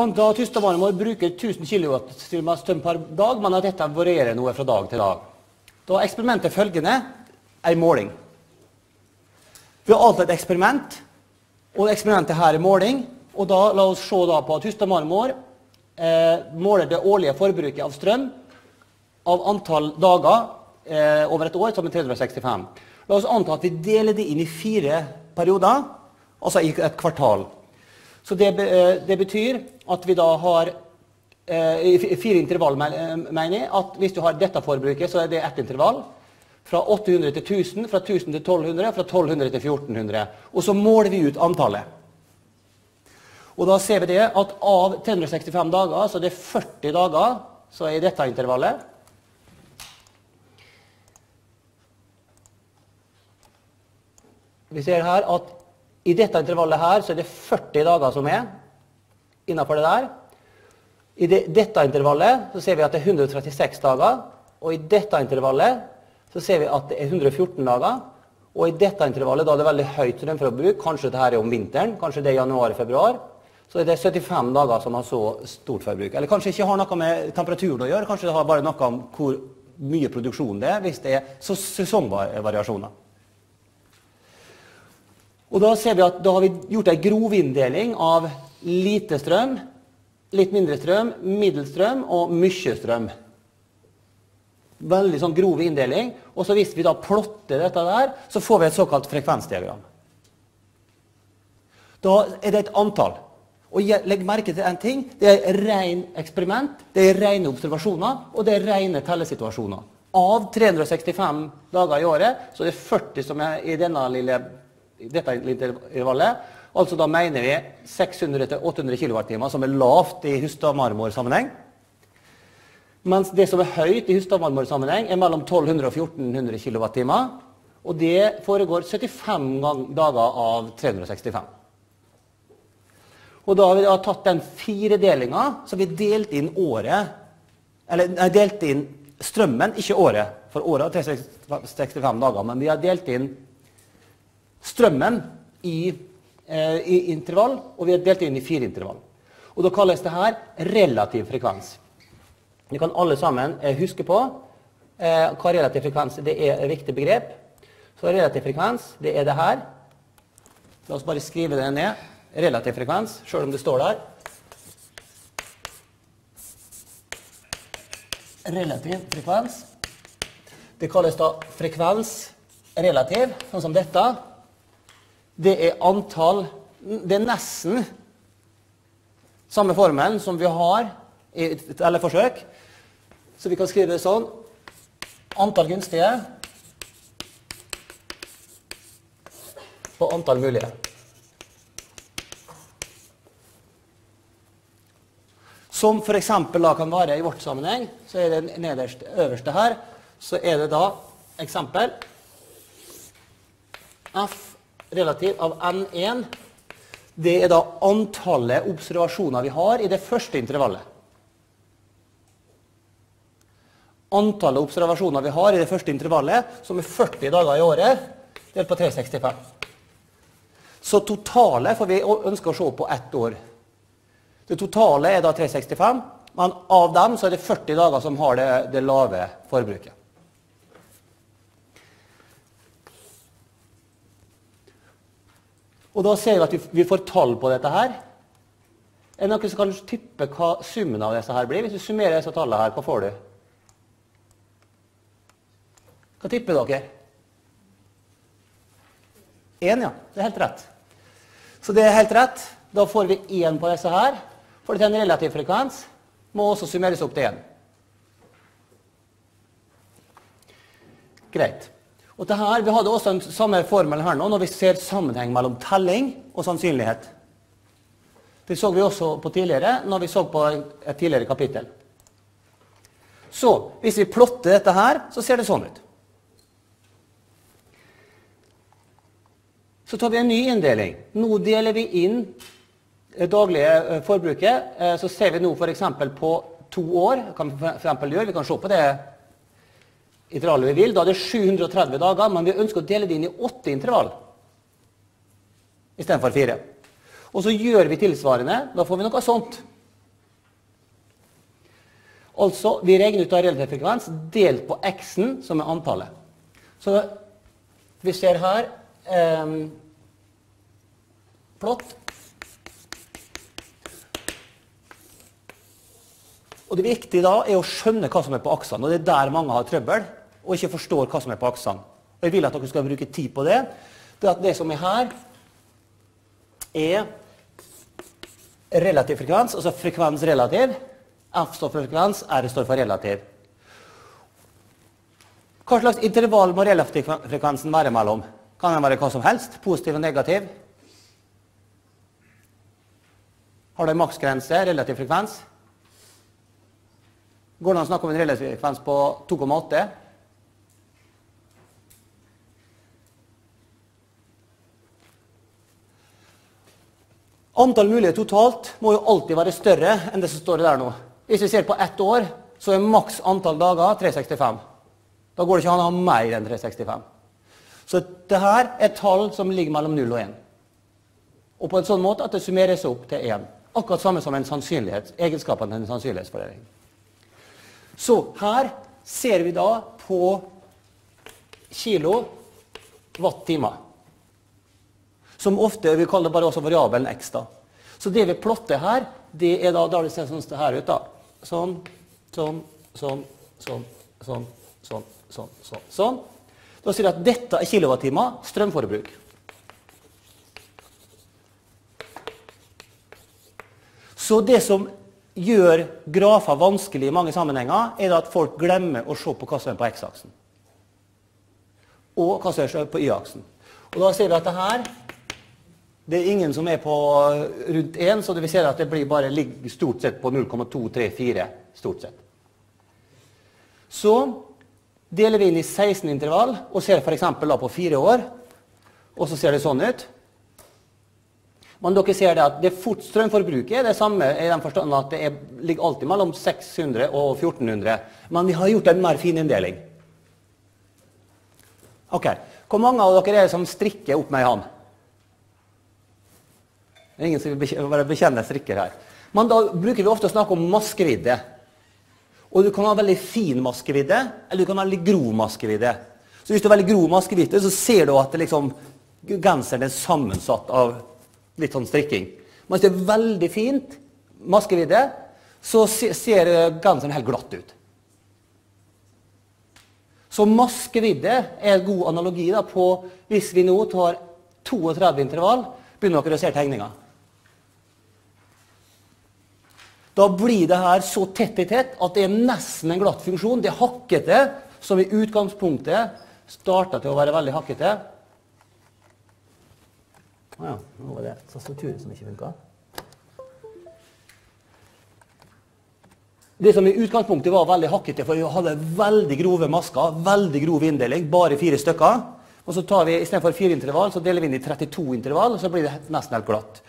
Da Tystadvannet vår bruker 1000 kWh strøm per dag, men at dette varierer noe fra dag til dag. Da er eksperimentet følgende er måling. Vi har alltid et eksperiment, og eksperimentet her er måling. Og da, La oss se da på at Tystadvannet vår eh, måler det årlige forbruket av strøm av antall dager eh, over et år, som er 365. La oss anta at vi deler det inn i fire perioder, altså i et kvartal. Så det, eh, det betyr at vi da har eh, fire intervall, eh, mener jeg. At hvis du har dette forbruket, så er det ett intervall. Fra 800 til 1000, fra 1000 til 1200, fra 1200 til 1400. Og så måler vi ut antallet. Og da ser vi det at av 365 dager, så det er 40 dager så er i dette intervallet. Vi ser her at i dette intervallet her så er det 40 dager som er innenfor det der. I det, dette intervallet så ser vi at det er 136 dager. Og i dette intervallet så ser vi at det er 114 dager. Og i dette intervallet, da er det veldig høyt strømforbruk, kanskje det her er om vinteren, kanskje det er januar-februar, så er det 75 dager som har så stort forbruk. Eller kanskje ikke har noe med temperaturen å gjøre, kanskje det har bare noe om hvor mye produksjon det er, hvis det er sesongvariasjoner. Og Da ser vi at da har vi gjort en grovinndeling av lite strøm, litt mindre strøm, middels strøm og mye strøm. Veldig sånn grov inndeling. Og så hvis vi da plotter dette der, så får vi et såkalt frekvensdiagram. Da er det et antall. Og legg merke til en ting. Det er ren eksperiment, det er rene observasjoner, og det er rene tellesituasjoner. Av 365 dager i året så er det 40 som er i denne lille dette intervallet. Altså da mener vi 600-800 kWt, som er lavt i Hustad-marmor-sammenheng. Mens det som er høyt i Hustad-marmor-sammenheng, er mellom 1200 og 1400 kWt. Og det foregår 75 dager av 365. Og da har vi da tatt den firedelinga, så vi delt inn året Eller nei, delte inn strømmen, ikke året, for året har 365 dager, men vi har delt inn strømmen i, eh, i, intervall, og vi har delt inn i fire intervall. Og Da kalles det her relativ frekvens. Det kan alle sammen eh, huske på eh, hva relativ frekvens det er et viktig begrep. Så relativ frekvens, det er det her. La oss bare skrive det ned. Relativ frekvens, sjøl om det står der. Relativ frekvens. Det kalles da frekvens relativ, sånn som dette det er antall Det er nesten samme formelen som vi har i et telleforsøk. Så vi kan skrive det sånn Antall gunstige og antall mulige. Som f.eks. da kan være i vårt sammenheng, så er det nederst øverste her, så er det da eksempel F relativ av N1, det er da antallet observasjoner vi har i det første intervallet. Antallet observasjoner vi har i det første intervallet, som er 40 dager i året, delt på 365. Så totale får vi ønske å se på ett år. Det totale er da 365, men av dem så er det 40 dager som har det, det lave forbruket. Og da ser vi at vi, får tall på dette her. Er det noen som kan tippe hva summen av disse her blir? Hvis du summerer disse tallene her, hva får du? Hva tipper dere? Én, ja. Det er helt rett. Så det er helt rett. Da får vi én på disse her. Får det til en relativ frekvens. Må også summeres opp til én. Greit. Og det her, Vi hadde også en samme formel her nå når vi ser sammenheng mellom telling og sannsynlighet. Det så vi også på tidligere når vi så på et tidligere kapittel. Så hvis vi plotter dette her, så ser det sånn ut. Så tar vi en ny inndeling. Nå deler vi inn daglige eh, forbruket. Eh, så ser vi nå f.eks. på to år. Kan vi, for gjøre. vi kan se på det intervallet vi vil. Da er det 730 dager, men vi ønsker å dele det inn i åtte intervall istedenfor fire. Og så gjør vi tilsvarende. Da får vi noe sånt. Altså, vi regner ut av relativ frekvens delt på x-en, som er antallet. Så vi ser her eh, plott. Og Det viktige da er å skjønne hva som er på aksene. og Det er der mange har trøbbel og ikke forstår hva som er på aksene. Og Jeg vil at dere skal bruke tid på det. Det at det som er her, er relativ frekvens, altså frekvens relativ. F står for frekvens, R står for relativ. Hva slags intervall må relativfrekvensen være mellom? Kan den være hva som helst? Positiv og negativ? Har du en maksgrense, relativ frekvens? Går det an å snakke om en relativ frekvens på 2,8? Antall muligheter totalt må jo alltid være større enn det som står der nå. Hvis vi ser på ett år, så er maks antall dager 365. Da går det ikke an å ha mer enn 365. Så dette er tall som ligger mellom 0 og 1. Og på en sånn måte at det summeres opp til 1. Akkurat samme som en sannsynlighet, egenskapene til en sannsynlighetsfordeling. Så her ser vi da på kilo watt-timer som ofte vi kaller bare også variabelen x. da. Så det vi plotter her, det er da, da det ser sånn her ut. da. Sånn, sånn, sånn, sånn, sånn, sånn, sånn, sånn. sånn. Da sier vi at dette er kilowattimer strømforbruk. Så det som gjør grafer vanskelig i mange sammenhenger, er at folk glemmer å se på hva som er på x-aksen. Og hva som er på y-aksen. Og da ser vi at det her det er ingen som er på rundt 1, så det vil si at det blir bare ligger stort sett på 0,234. stort sett. Så deler vi inn i 16 intervall og ser f.eks. på fire år. Og så ser det sånn ut. Men dere ser det at det fort strømforbruket er det samme i den forstand at det er, ligger alltid mellom 600 og 1400. Men vi har gjort en mer fin inndeling. Ok, Hvor mange av dere er det som strikker opp med ei hånd? Det er ingen som vil være bekjennende strikker her. Men da bruker vi ofte å snakke om maskevidde. Og du kan ha veldig fin maskevidde, eller du kan ha veldig grov maskevidde. Så hvis du har veldig grov maskevidde, så ser du at liksom, genseren er sammensatt av litt sånn strikking. Men hvis det er veldig fint maskevidde, så ser genseren helt glatt ut. Så maskevidde er en god analogi da, på hvis vi nå tar 32 intervall, begynner dere å se tegninga. Da blir det her så tett i tett at det er nesten en glatt funksjon. Det er hakkete, som i utgangspunktet starta til å være veldig hakkete. Å ja, nå var det tastaturet som ikke funka. Det som i utgangspunktet var veldig hakkete, for vi hadde veldig grove masker, veldig grov inndeling, bare fire stykker. Og så tar vi, Istedenfor fire intervall, så deler vi inn i 32 intervall, og så blir det nesten helt glatt.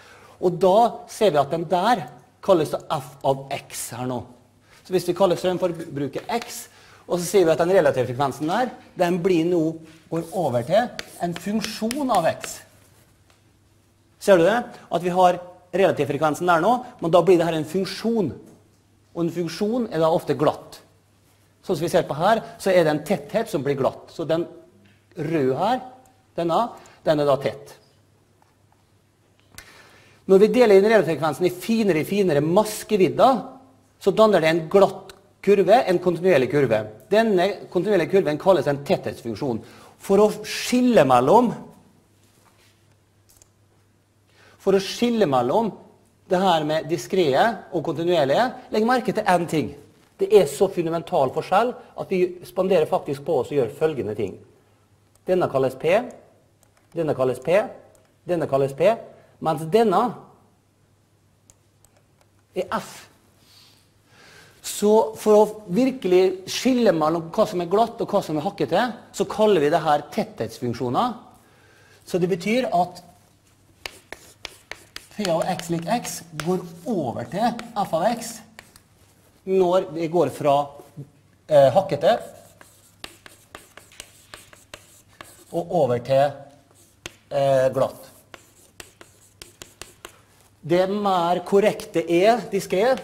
Og da ser vi at den der kalles det f av x her nå. Så hvis vi kaller strømforbruket x, og så sier vi at den relative frekvensen der den blir nå går over til en funksjon av x. Ser du det? At vi har relativfrekvensen der nå, men da blir det her en funksjon. Og en funksjon er da ofte glatt. Sånn som vi ser på her, så er det en tetthet som blir glatt. Så den røde her, denne, den er da tett. Når vi deler inn radiofrekvensen i finere finere maskevidder, så danner det en glatt kurve, en kontinuerlig kurve. Denne kontinuerlige kurven kalles en tetthetsfunksjon. For å skille mellom For å skille mellom det her med diskré og kontinuerlige, legg merke til én ting. Det er så fundamental forskjell at vi spanderer faktisk på oss å gjøre følgende ting. Denne kalles P, denne kalles P, denne kalles P. Mens denne er F. Så for å virkelig skille mellom hva som er glatt og hva som er hakkete, så kaller vi det her tetthetsfunksjoner. Så det betyr at P av x lik x går over til f av x når vi går fra eh, hakkete og over til eh, glatt. Det mer korrekte er skrev,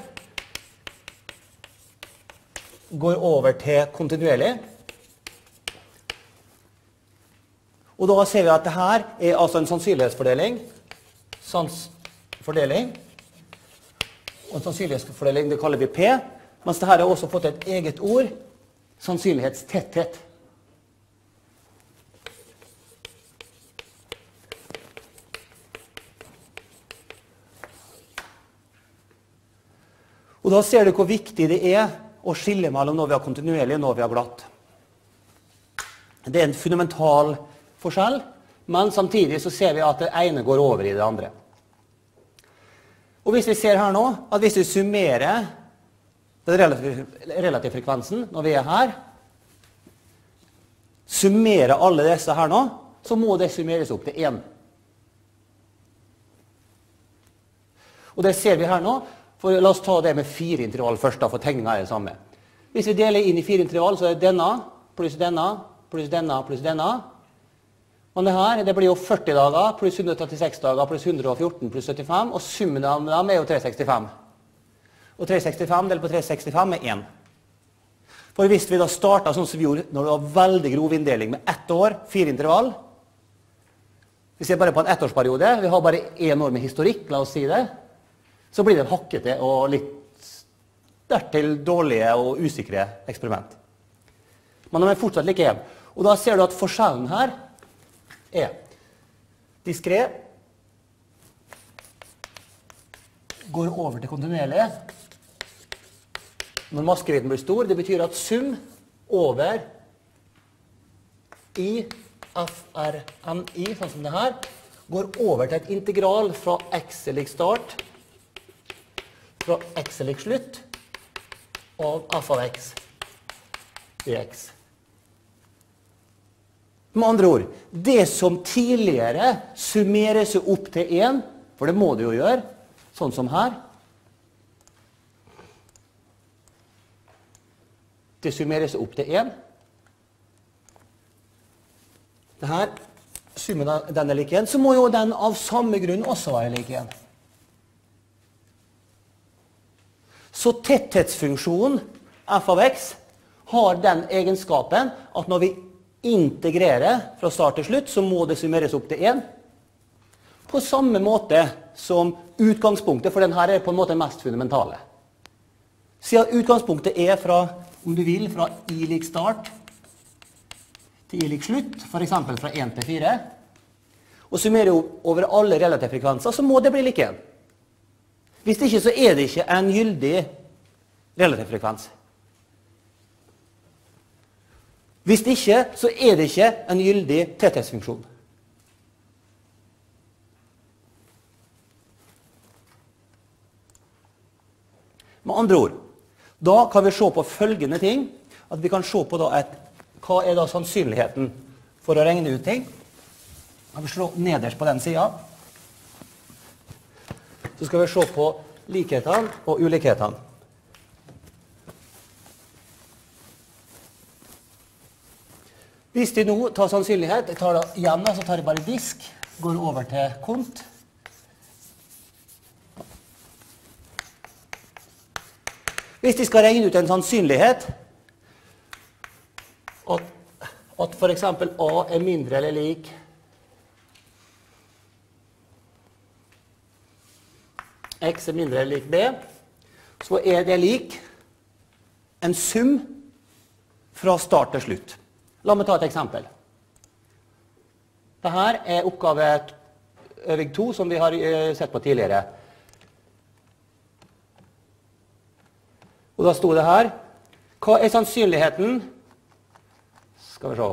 går over til kontinuerlig. Og da ser vi at det her er altså en sannsynlighetsfordeling. Sansfordeling. Og en sannsynlighetsfordeling det kaller vi P. Mens det her har også fått et eget ord. Sannsynlighetstetthet. Og Da ser du hvor viktig det er å skille mellom når vi har kontinuerlig og når vi har glatt. Det er en fundamental forskjell, men samtidig så ser vi at det ene går over i det andre. Og Hvis vi ser her nå at hvis vi summerer den relative, frekvensen når vi er her Summerer alle disse her nå, så må det summeres opp til én. Og det ser vi her nå. For La oss ta det med fire intervall først, da, for tegninga er det samme. Hvis vi deler inn i fire intervall, så er det denne pluss denne pluss denne pluss denne. Og det her det blir jo 40 dager pluss 136 dager pluss 114 pluss 75. Og summen av dem er jo 365. Og 365 delt på 365 er 1. For hvis vi da starta sånn som vi gjorde når det var veldig grov inndeling med ett år, fire intervall Vi ser bare på en ettårsperiode. Vi har bare én år med historikk, la oss si det. Så blir det et hakkete og litt dertil dårlige og usikre eksperiment. Men de er fortsatt like jevne. Og da ser du at forskjellen her er diskré går over til kontinuerlig når maskevidden blir stor. Det betyr at sum over i FRNI, sånn som det her, går over til et integral fra x lik start fra x er lik slutt av f av x dx. Med andre ord, det som tidligere summerer seg opp til 1, for det må det jo gjøre, sånn som her Det summerer seg opp til 1. Det her, Summen av den er lik 1, så må jo den av samme grunn også være lik 1. Så tetthetsfunksjonen f av x har den egenskapen at når vi integrerer fra start til slutt, så må det summeres opp til 1. På samme måte som utgangspunktet, for denne er på en måte mest fundamentale. Siden utgangspunktet er fra om du vil, fra i lik start til i lik slutt, f.eks. fra 1 til 4, og summerer over alle relative frekvenser, så må det bli lik 1. Hvis ikke så er det ikke en gyldig relativ frekvens. Hvis ikke så er det ikke en gyldig tetthetsfunksjon. Med andre ord da kan vi se på følgende ting. At vi kan se på et, hva er da sannsynligheten for å regne ut ting. Kan vi slå nederst på den sida. Så skal vi se på likhetene og ulikhetene. Hvis de nå tar sannsynlighet Jeg tar det igjen, så tar jeg bare disk. Går over til kont. Hvis de skal regne ut en sannsynlighet at, at f.eks. A er mindre eller lik X er mindre eller lik B, så er det lik en sum fra start til slutt. La meg ta et eksempel. Dette er oppgave øving 2, som vi har eh, sett på tidligere. Og da sto det her Hva er sannsynligheten Skal vi se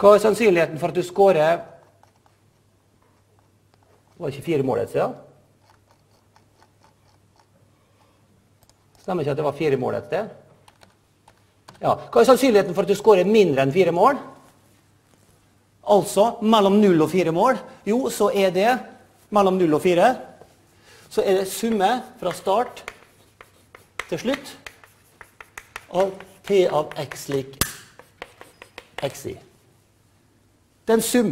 Hva er sannsynligheten for at du skårer Var ikke fire mål et sted? Stemmer ikke at det var fire mål et sted? Ja. Hva er sannsynligheten for at du skårer mindre enn fire mål? Altså mellom 0 og 4 mål. Jo, så er det mellom 0 og 4 så er det summe fra start til slutt av P av x lik xi. Det er en sum.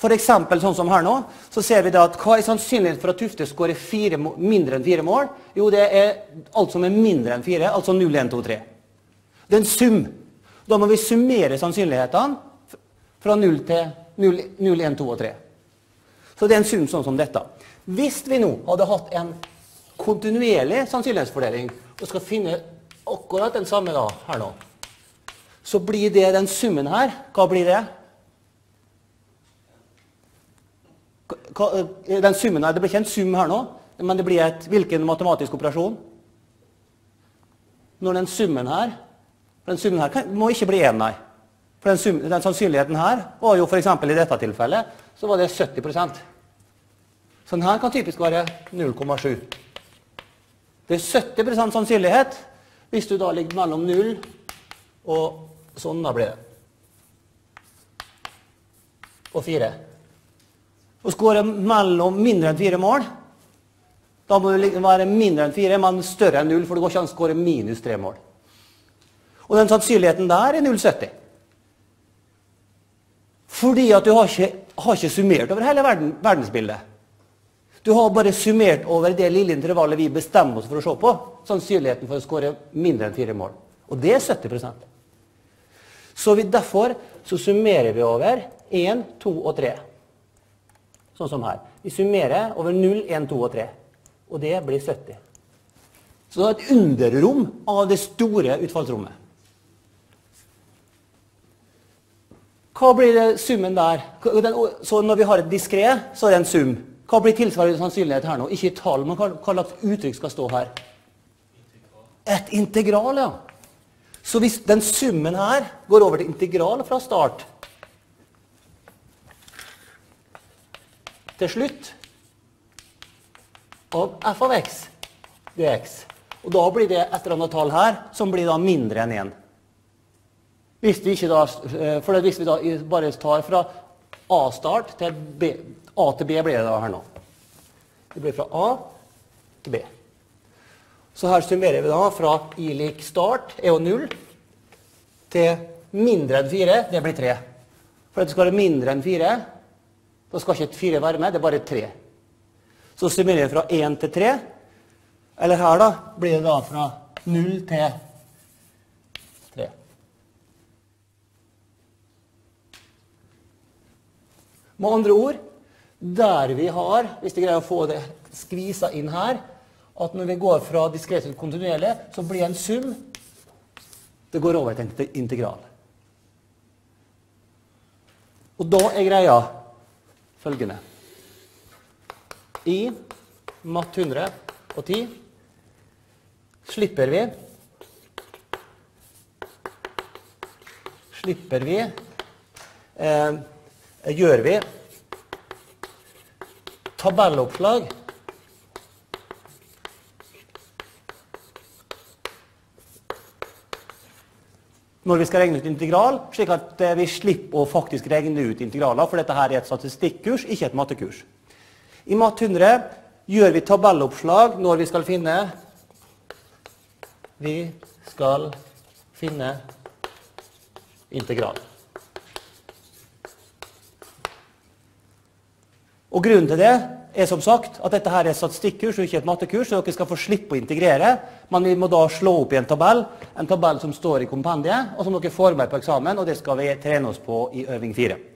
For eksempel, sånn som her nå, så ser vi da at hva er sannsynligheten for at Tufte skårer mindre enn fire mål? Jo, det er alt som er mindre enn fire, altså 0, 1, 2, 3. Det er en sum. Da må vi summere sannsynlighetene fra 0 til 0, 0, 1, 2 og 3. Så det er en sum sånn som dette. Hvis vi nå hadde hatt en kontinuerlig sannsynlighetsfordeling og skal finne akkurat den samme da, her nå, så blir det den summen her. Hva blir det? Hva, eh, den summen her, Det blir ikke en sum her nå, men det blir et, hvilken matematisk operasjon? Når den summen her den summen her må ikke bli 1, nei. For den, sum, den sannsynligheten her var jo f.eks. i dette tilfellet så var det 70 Så den her kan typisk være 0,7. Det er 70 prosent sannsynlighet hvis du da ligger mellom 0 og sånn, da blir det. Og 4. Å skåre mellom mindre enn fire mål Da må du være mindre enn fire, men større enn null, for det går ikke an å skåre minus tre mål. Og den sannsynligheten der er 0,70. Fordi at du har ikke, har ikke summert over hele verden, verdensbildet. Du har bare summert over det lille intervallet vi bestemmer oss for å se på. Sannsynligheten for å skåre mindre enn fire mål. Og det er 70% Så vi, derfor så summerer vi over 1, 2 og 3. Sånn som her. Vi summerer over 0, 1, 2 og 3. Og det blir 70. Så det er et underrom av det store utfallsrommet. Hva blir det summen der? Så når vi har et diskré, så er det en sum. Hva blir tilsvarende sannsynlighet her nå? Ikke i tall, men hva, slags uttrykk skal stå her? Et integral, ja. Så hvis den summen her går over til integral fra start til slutt av f av x dx, og da blir det et eller annet tall her som blir da mindre enn 1. Hvis vi, da, eh, hvis vi da bare tar fra A-start til B, A til B blir det da her nå. Det blir fra A til B. Så her summerer vi da fra I lik start er jo 0 til mindre enn 4, det blir 3. For at det skal være mindre enn 4, da skal ikke et 4 være med, det er bare 3. Så summerer jeg fra 1 til 3. Eller her da, blir det da fra 0 til 3. Med andre ord, der vi har, hvis vi greier å få det skvisa inn her, at når vi går fra diskret til kontinuerlig, så blir en sum. Det går over til integral. Og da er greia følgende. I matt 110 slipper vi Slipper vi eh, Gjør vi tabelloppslag når vi skal regne ut integral, slik at eh, vi slipper å faktisk regne ut integraler, for dette her er et statistikkurs, ikke et mattekurs. I Matt 100 gjør vi tabelloppslag når vi skal finne Vi skal finne integral. Og Grunnen til det er som sagt at dette her er statistikkurs og ikke et mattekurs, så dere skal få slippe å integrere. Men vi må da slå opp i en tabell, en tabell som står i kompendiet, og som dere får med på eksamen, og det skal vi trene oss på i øving 4.